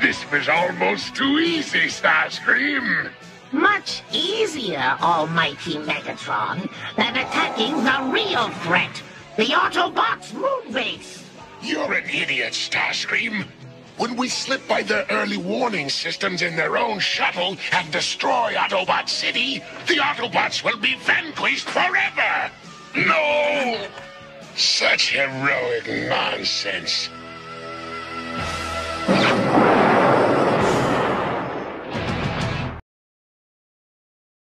This was almost too easy, Starscream. Much easier, almighty Megatron, than attacking the real threat, the Autobots moon base. You're an idiot, Starscream. When we slip by their early warning systems in their own shuttle and destroy Autobot City, the Autobots will be vanquished forever. No! Such heroic nonsense.